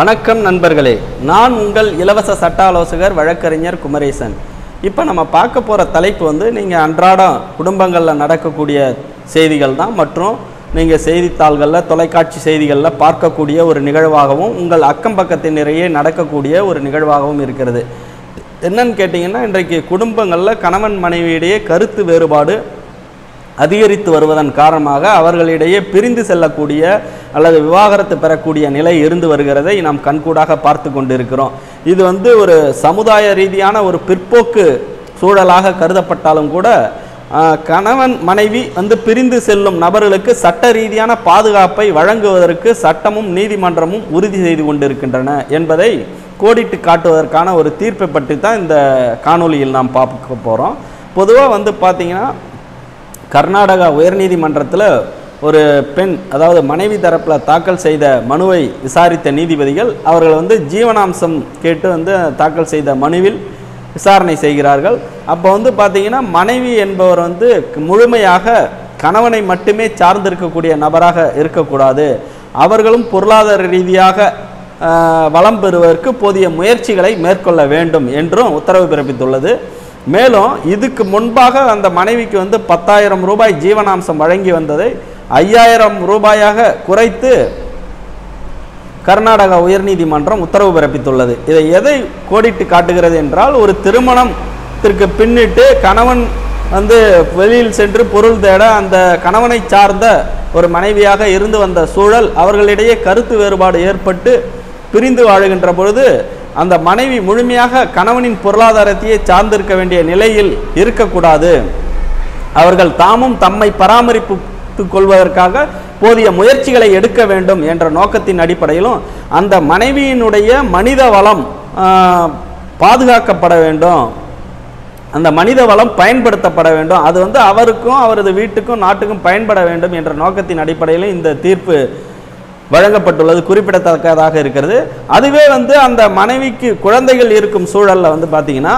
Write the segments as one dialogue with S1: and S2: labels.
S1: வணக்கம் நண்பர்களே நான் உங்கள் இலவச சட்ட ஆலோசகர் வழக்கறிஞர் குமரேசன். இப்போ நம்ம பார்க்க போகிற தலைப்பு வந்து நீங்கள் அன்றாடம் குடும்பங்களில் நடக்கக்கூடிய செய்திகள் தான். மற்றும் நீங்கள் செய்தித்தாள்களில் தொலைக்காட்சி செய்திகளில் பார்க்கக்கூடிய ஒரு நிகழ்வாகவும் உங்கள் அக்கம் பக்கத்தினரையே நடக்கக்கூடிய ஒரு நிகழ்வாகவும் இருக்கிறது. என்னன்னு கேட்டிங்கன்னா இன்றைக்கு குடும்பங்களில் கணவன் மனைவியிடையே கருத்து வேறுபாடு அதிகரித்து வருவதன் காரணமாக அவர்களிடையே பிரிந்து செல்லக்கூடிய அல்லது விவாகரத்து பெறக்கூடிய நிலை இருந்து வருகிறதை நாம் கண்கூடாக பார்த்து கொண்டிருக்கிறோம். இது வந்து ஒரு சமுதாய ரீதியான ஒரு பிற்போக்கு சூழலாக கருதப்பட்டாலும் கூட கணவன் மனைவி வந்து பிரிந்து செல்லும் நபர்களுக்கு சட்ட ரீதியான பாதுகாப்பை வழங்குவதற்கு சட்டமும் நீதிமன்றமும் உறுதி செய்து கொண்டிருக்கின்றன என்பதை கோடிட்டு காட்டுவதற்கான ஒரு தீர்ப்பை பற்றி தான் இந்த காணொலியில் நாம் பார்க்க போகிறோம் பொதுவாக வந்து பார்த்தீங்கன்னா கர்நாடகா உயர்நீதிமன்றத்தில் ஒரு பெண் அதாவது மனைவி தரப்பில் தாக்கல் செய்த மனுவை விசாரித்த நீதிபதிகள் அவர்கள் வந்து ஜீவனாம்சம் கேட்டு வந்து தாக்கல் செய்த மனுவில் விசாரணை செய்கிறார்கள். அப்போ வந்து பார்த்தீங்கன்னா மனைவி என்பவர் வந்து முழுமையாக கணவனை மட்டுமே சார்ந்திருக்கக்கூடிய நபராக இருக்கக்கூடாது. அவர்களும் பொருளாதார ரீதியாக வளம் பெறுவதற்கு போதிய முயற்சிகளை மேற்கொள்ள வேண்டும் என்றும் உத்தரவு பிறப்பித்துள்ளது. மேலும் இதுக்கு முன்பாக அந்த மனைவிக்கு வந்து பத்தாயிரம் ரூபாய் ஜீவனாம்சம் வழங்கி வந்ததை ஐயாயிரம் ரூபாயாக குறைத்து கர்நாடகா உயர்நீதிமன்றம் உத்தரவு பிறப்பித்துள்ளது. இதை எதை கோடிட்டு காட்டுகிறது என்றால் ஒரு திருமணத்திற்கு பின்னிட்டு கணவன் வந்து வெளியில் சென்று பொருள் தேட அந்த கணவனை சார்ந்த ஒரு மனைவியாக இருந்து வந்த சூழல் அவர்களிடையே கருத்து வேறுபாடு ஏற்பட்டு பிரிந்து வாழுகின்ற பொழுது அந்த மனைவி முழுமையாக கணவனின் பொருளாதாரத்தையே சார்ந்திருக்க வேண்டிய நிலையில் இருக்கக்கூடாது. அவர்கள் தாமும் தம்மை பராமரிப்பு கொள்வதற்காக போதிய முயற்சிகளை எடுக்க வேண்டும் என்ற நோக்கத்தின் அடிப்படையிலும் அந்த மனைவியினுடைய மனித வளம் பாதுகாக்கப்பட வேண்டும். அந்த மனித வளம் பயன்படுத்தப்பட வேண்டும். அது வந்து அவருக்கும் அவரது வீட்டுக்கும் நாட்டுக்கும் பயன்பட வேண்டும் என்ற நோக்கத்தின் அடிப்படையிலும் இந்த தீர்ப்பு வழங்கப்பட்டுள்ளது குறிப்பிடத்தக்கதாக இருக்கிறது. அதுவே வந்து அந்த மனைவிக்கு குழந்தைகள் இருக்கும் சூழலில் வந்து பார்த்தீங்கன்னா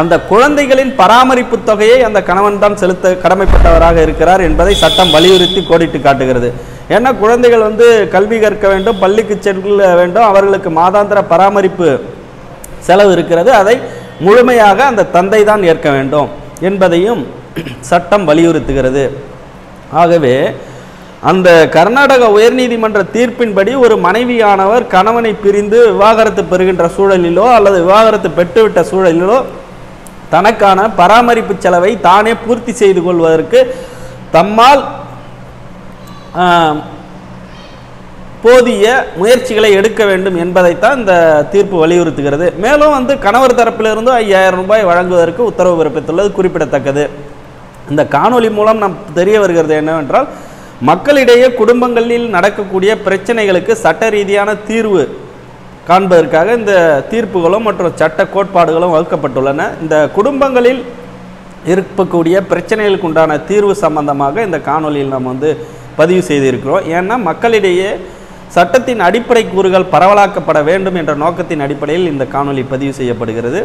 S1: அந்த குழந்தைகளின் பராமரிப்பு தொகையை அந்த கணவன் தான் செலுத்த கடமைப்பட்டவராக இருக்கிறார் என்பதை சட்டம் வலியுறுத்தி கோடிட்டு காட்டுகிறது. ஏன்னா குழந்தைகள் வந்து கல்வி கற்க வேண்டும் பள்ளிக்கு செல்ல வேண்டும் அவர்களுக்கு மாதாந்திர பராமரிப்பு செலவு இருக்கிறது. அதை முழுமையாக அந்த தந்தை தான் ஏற்க வேண்டும் என்பதையும் சட்டம் வலியுறுத்துகிறது. ஆகவே அந்த கர்நாடக உயர்நீதிமன்ற தீர்ப்பின்படி ஒரு மனைவியானவர் கணவனை பிரிந்து விவாகரத்து பெறுகின்ற சூழலிலோ அல்லது விவாகரத்து பெற்றுவிட்ட சூழலிலோ தனக்கான பராமரிப்பு செலவை தானே பூர்த்தி செய்து கொள்வதற்கு தம்மால் போதிய முயற்சிகளை எடுக்க வேண்டும் என்பதைத்தான் இந்த தீர்ப்பு வலியுறுத்துகிறது. மேலும் வந்து கணவர் தரப்பிலிருந்து ஐயாயிரம் ரூபாய் வழங்குவதற்கு உத்தரவு பிறப்பித்துள்ளது குறிப்பிடத்தக்கது. இந்த காணொளி மூலம் நம் தெரிய வருகிறது என்னவென்றால் மக்களிடையே குடும்பங்களில் நடக்கக்கூடிய பிரச்சனைகளுக்கு சட்ட ரீதியான தீர்வு காண்பதற்காக இந்த தீர்ப்புகளும் மற்றும் சட்ட கோட்பாடுகளும் வகுக்கப்பட்டுள்ளன. இந்த குடும்பங்களில் இருக்கக்கூடிய பிரச்சனைகளுக்கு உண்டான தீர்வு சம்பந்தமாக இந்த காணொளியில் நாம் வந்து பதிவு செய்திருக்கிறோம். ஏன்னா மக்களிடையே சட்டத்தின் அடிப்படை கூறுகள் பரவலாக்கப்பட வேண்டும் என்ற நோக்கத்தின் அடிப்படையில் இந்த காணொளி பதிவு செய்யப்படுகிறது.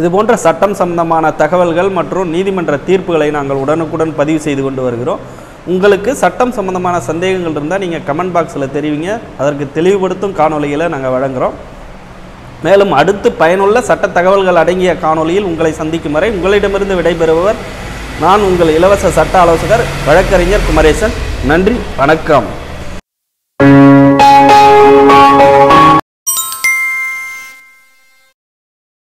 S1: இது போன்ற சட்டம் சம்பந்தமான தகவல்கள் மற்றும் நீதிமன்ற தீர்ப்புகளை நாங்கள் உடனுக்குடன் பதிவு செய்து கொண்டு வருகிறோம். உங்களுக்கு சட்டம் சம்பந்தமான சந்தேகங்கள் இருந்தால் நீங்கள் கமெண்ட் பாக்ஸில் தெரிவிங்க. அதற்கு தெளிவுபடுத்தும் காணொளிகளை நாங்கள் வழங்குகிறோம் மேலும் அடுத்து பயனுள்ள சட்ட தகவல்கள் அடங்கிய காணொளியில் உங்களை சந்திக்கும் வரை உங்களிடமிருந்து விடைபெறுபவர் நான் உங்கள் இலவச சட்ட ஆலோசகர் வழக்கறிஞர் குமரேசன். நன்றி வணக்கம்.